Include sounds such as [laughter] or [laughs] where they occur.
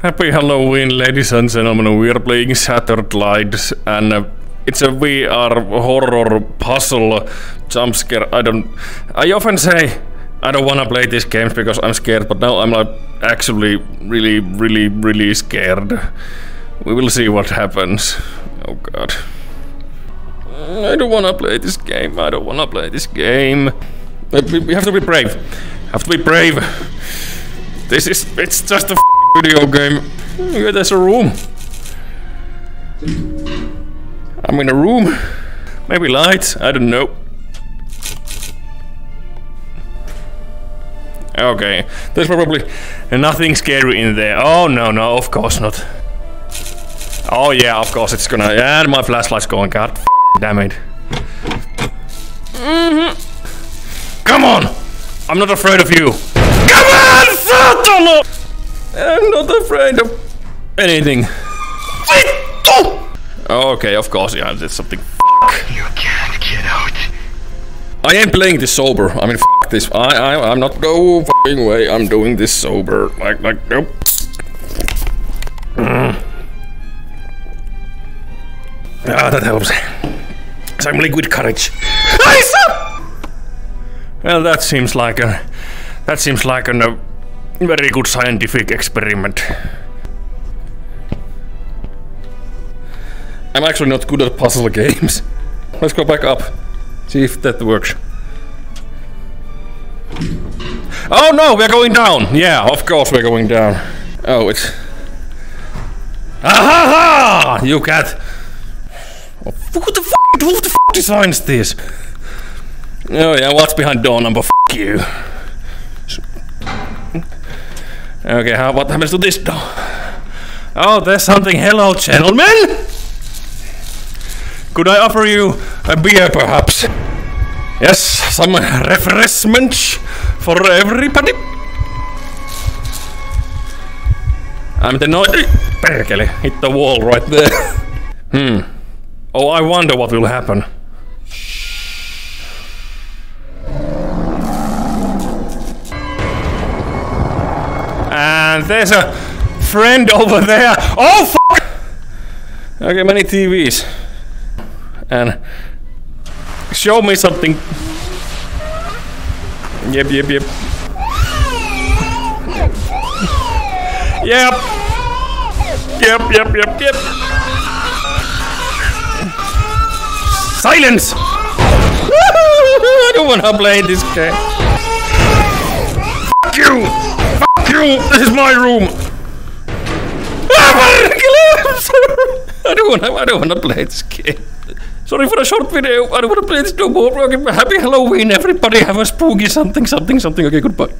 Happy Halloween, ladies and gentlemen. We are playing Shattered Lights, and uh, it's a VR horror puzzle jump scare. I don't. I often say I don't want to play these games because I'm scared, but now I'm like actually really, really, really scared. We will see what happens. Oh god. I don't want to play this game. I don't want to play this game. But we we have to be brave. Have to be brave. This is. It's just a video game. Yeah, there's a room. I'm in a room. Maybe lights. I don't know. Okay, there's probably nothing scary in there. Oh no, no, of course not. Oh yeah, of course it's gonna. Yeah, my flashlight's going. God damn it. Mm -hmm. Come on! I'm not afraid of you. Come on, Satan! I'm not afraid of anything. Okay, of course, yeah, that's something. You can't get out. I am playing this sober. I mean, f this. I, I, I'm not no fucking way. I'm doing this sober. Like, like, nope. Mm. Ah, that helps. Some liquid courage. Well, that seems like a, that seems like a, a very good scientific experiment. I'm actually not good at puzzle games. Let's go back up. See if that works. Oh no, we're going down! Yeah, of course we're going down. Oh, it's... Aha! You cat! Oh, who the fuck? Who the fuck designs this? Oh yeah, what's behind door number? Fuck you. Okay, how what happens to this door? Oh, there's something. Hello, gentlemen. Could I offer you a beer, perhaps? Yes, some refreshments for everybody. I'm the noise. Perkele, hit the wall right there. [laughs] hmm. Oh, I wonder what will happen. And there's a friend over there. Oh, fuck! Okay, many TVs. And show me something. Yep, yep, yep. Yep. Yep, yep, yep, yep. Silence! I don't want to play this game. Fuck you! You! This is my room! Ah, I don't want to. I don't want to play this game. Sorry for the short video. I don't want to play this no more. Okay, happy Halloween, everybody. Have a spooky something, something, something. Okay, goodbye.